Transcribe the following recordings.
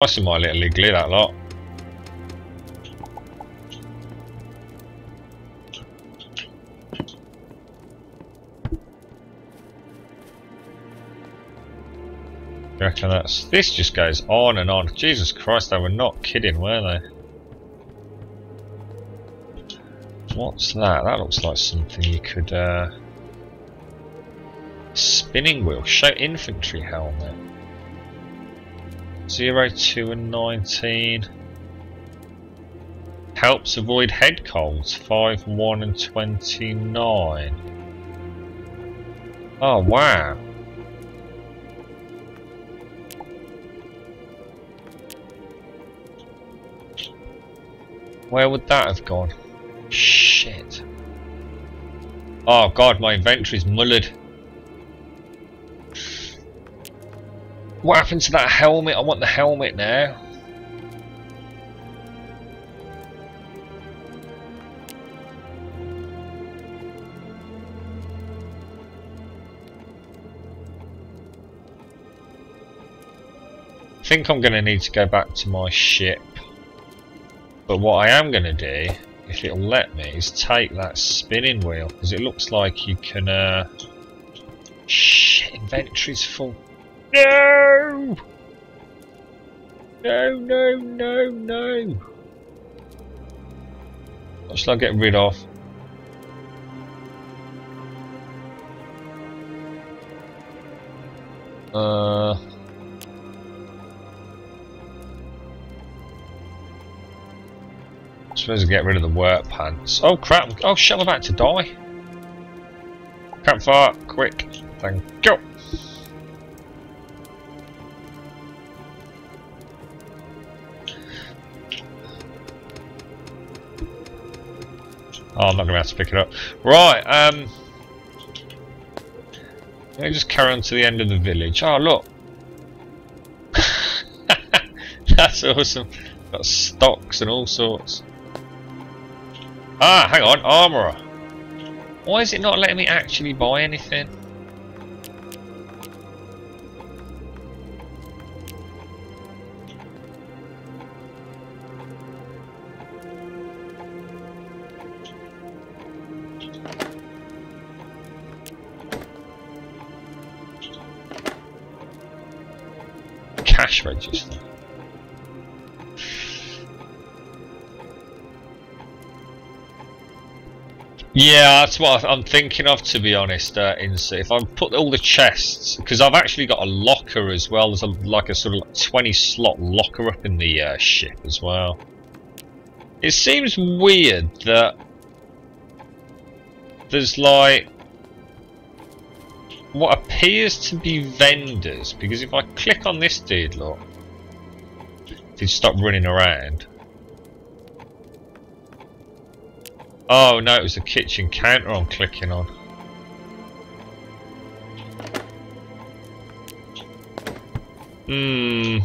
My little igloo, that lot. I reckon that's this just goes on and on. Jesus Christ, they were not kidding, were they? What's that? That looks like something you could uh spinning wheel. Snow infantry helmet. 0, 2 and 19. Helps avoid head colds. 5, 1 and 29. Oh wow. Where would that have gone? Shit. Oh god, my inventory's mullered. What happened to that helmet? I want the helmet now. I think I'm going to need to go back to my ship. But what I am going to do, if it'll let me, is take that spinning wheel. Because it looks like you can... Uh... Shit, inventory's full. No! No, no, no, no. What should I get rid of? Uh... I suppose I get rid of the work pants. Oh crap! Oh shit! I'm about to die. Campfire, quick! Thank you. Oh, I'm not going to have to pick it up. Right, um... Let me just carry on to the end of the village. Oh, look! That's awesome. Got stocks and all sorts. Ah, hang on, armourer. Why is it not letting me actually buy anything? Yeah, that's what I'm thinking of, to be honest. Uh, if I put all the chests, because I've actually got a locker as well. There's a, like a sort of 20 slot locker up in the uh, ship as well. It seems weird that there's like what appears to be vendors, because if I click on this dude, look, he'd stop running around. Oh no, it was the kitchen counter I'm clicking on. Hmm.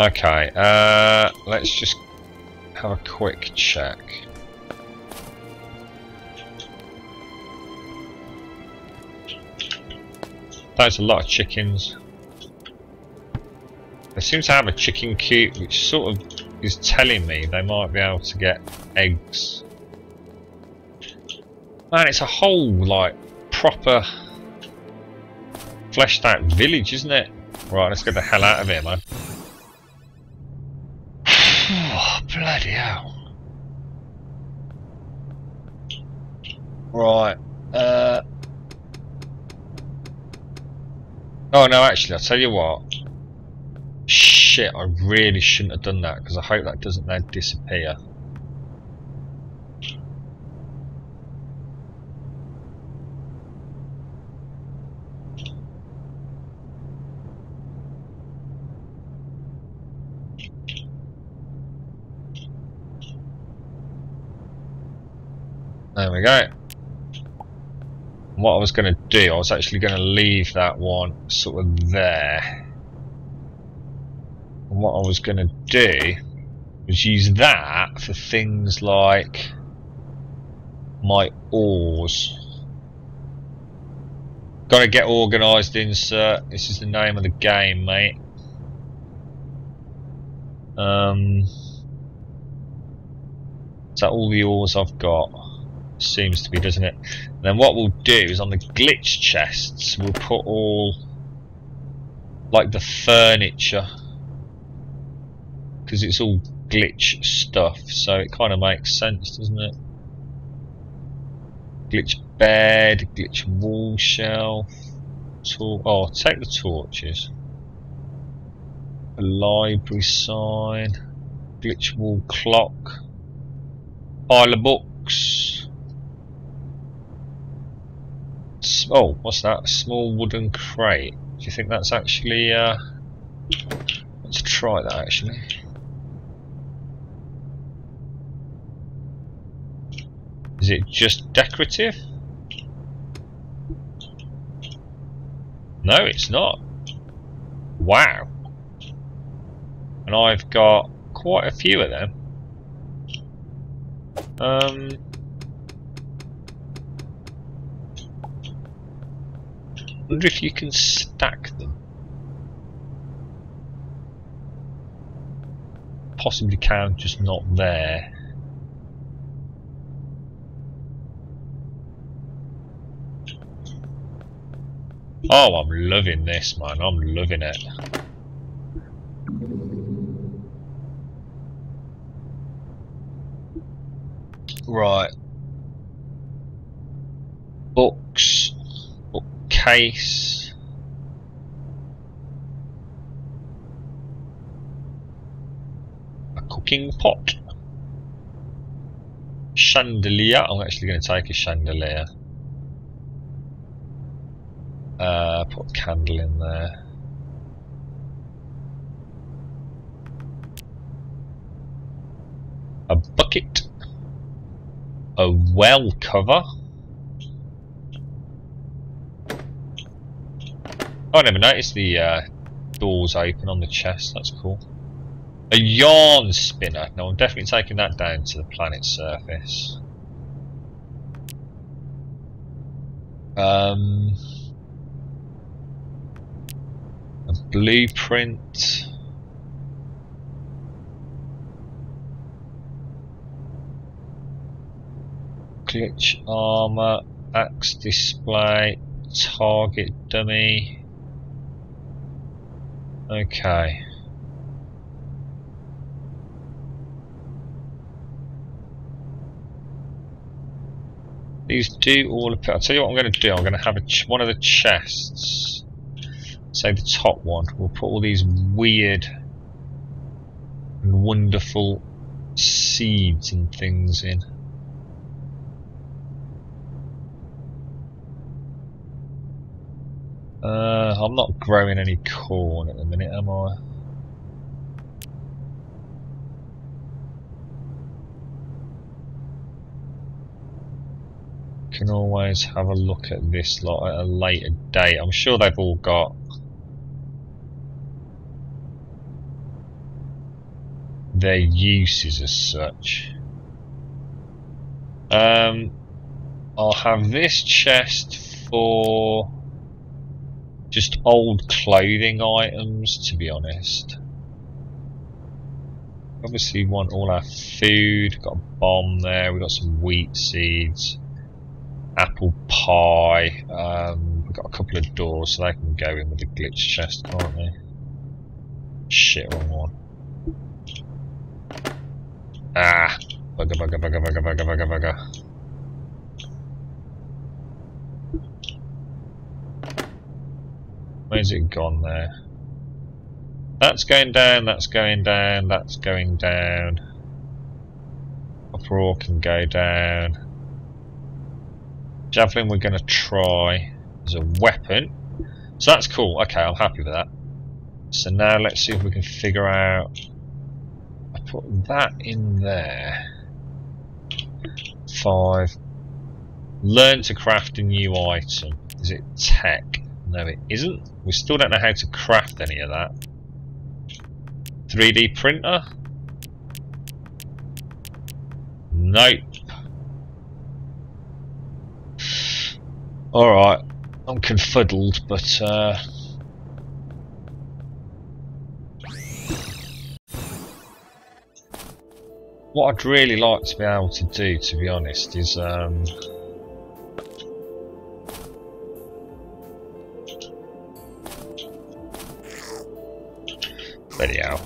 Okay, uh, let's just have a quick check. There's a lot of chickens. They seem to have a chicken coop which sort of is telling me they might be able to get eggs. Man, it's a whole, like, proper fleshed out village, isn't it? Right, let's get the hell out of here, man. oh, bloody hell. Right, uh... Oh no, actually, I'll tell you what. Shit, I really shouldn't have done that because I hope that doesn't now disappear. There we go what I was going to do, I was actually going to leave that one sort of there. And what I was going to do was use that for things like my ores. Gotta get organised, insert. This is the name of the game, mate. Um, is that all the ores I've got? Seems to be, doesn't it? And then what we'll do is on the glitch chests, we'll put all like the furniture because it's all glitch stuff, so it kind of makes sense, doesn't it? Glitch bed, glitch wall shelf, tor oh, take the torches. A library sign, glitch wall clock, pile of books. oh, what's that? Small wooden crate. Do you think that's actually, uh, let's try that actually. Is it just decorative? No, it's not. Wow. And I've got quite a few of them. Um, wonder if you can stack them. Possibly can, just not there. Oh, I'm loving this, man. I'm loving it. Right. Books. Bookcase. A cooking pot. Chandelier. I'm actually going to take a chandelier. Uh, put candle in there. A bucket. A well cover. Oh, I never noticed the uh, doors open on the chest. That's cool. A yarn spinner. No, I'm definitely taking that down to the planet's surface. Um, a blueprint. Glitch armor, axe display, target dummy. Okay. These do all appear. I'll tell you what I'm going to do. I'm going to have one of the chests say the top one, we'll put all these weird and wonderful seeds and things in. Uh, I'm not growing any corn at the minute, am I? Can always have a look at this lot at a later date. I'm sure they've all got their uses as such. Um, I'll have this chest for just old clothing items, to be honest. Obviously, want all our food. Got a bomb there. We've got some wheat seeds, apple pie. Um, we've got a couple of doors, so they can go in with the glitch chest, can't they? Shit, wrong one. Ah, bugger, bugger, bugger, bugger, bugger, bugger, bugger. Where's it gone there? That's going down, that's going down, that's going down. Uproar can go down. Javelin we're going to try as a weapon. So that's cool. Okay, I'm happy with that. So now let's see if we can figure out put that in there. Five. Learn to craft a new item. Is it tech? No, it isn't. We still don't know how to craft any of that. 3D printer? Nope. Alright. I'm confuddled, but uh, what I'd really like to be able to do, to be honest, is um, video.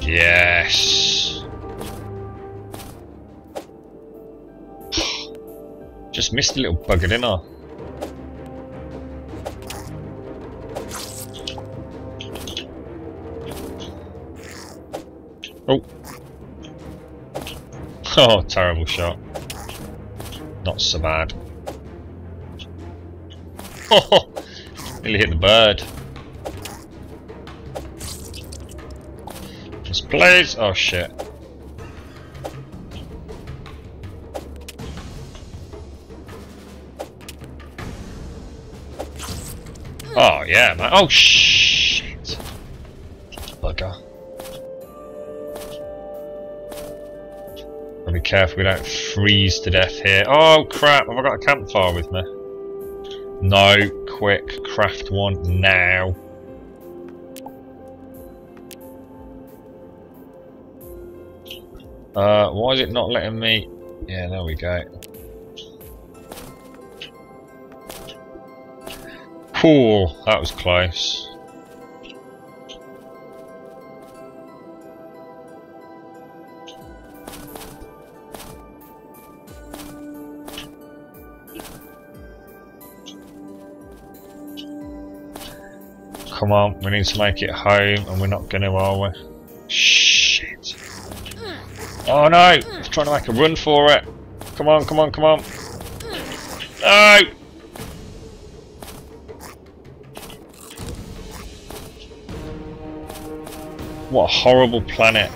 Yes. Just missed a little bugger, didn't I? Oh, terrible shot. Not so bad. Oh, nearly hit the bird. Just please. Oh shit. Oh yeah, man. Oh shit. Careful we don't freeze to death here. Oh crap, have I got a campfire with me? No, quick, craft one now. Uh, why is it not letting me? Yeah, there we go. Cool, that was close. Come on, we need to make it home and we're not going to, are we? Shit. Oh no! I trying to make a run for it. Come on, come on, come on. No! What a horrible planet.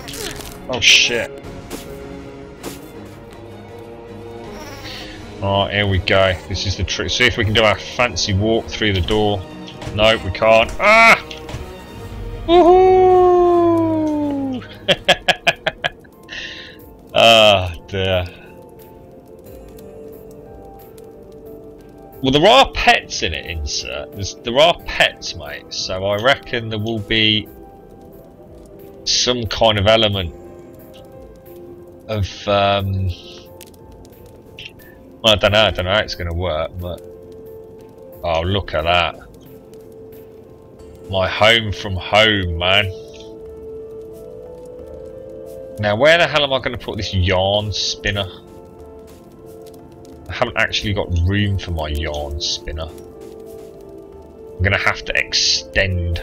Oh shit. Alright, here we go. This is the trick. See if we can do our fancy walk through the door. No, we can't. Ah! Woohoo! ah, dear. Well, there are pets in it, insert. There's, there are pets, mate. So I reckon there will be some kind of element of. Um, well, I don't know. I don't know how it's going to work, but oh, look at that. My home from home, man. Now, where the hell am I going to put this yarn spinner? I haven't actually got room for my yarn spinner. I'm going to have to extend.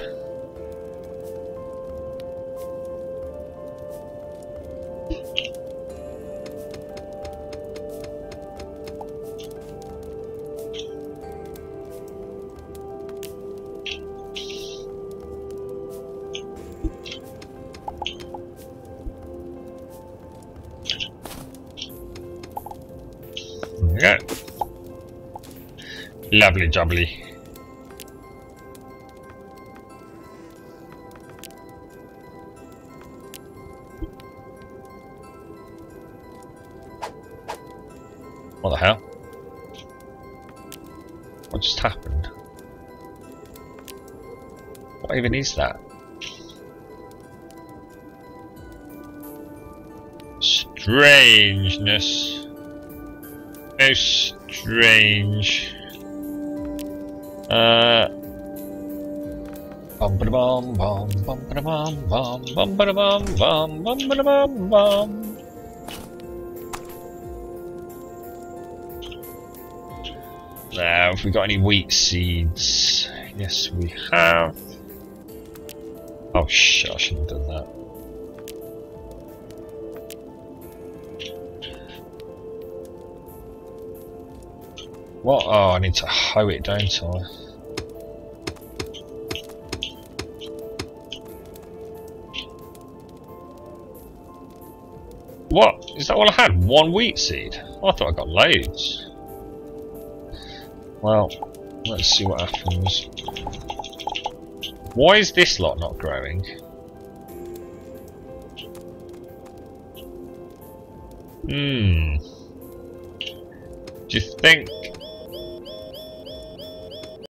Lovely jubbly. What the hell? What just happened? What even is that? Strangeness. How strange. Uh. Now, have we got any wheat seeds? Yes, we have. Oh shit! I shouldn't have done that. What? Oh, I need to hoe it, don't I? What? Is that all I had? One wheat seed? Oh, I thought I got loads. Well, let's see what happens. Why is this lot not growing? Hmm. Do you think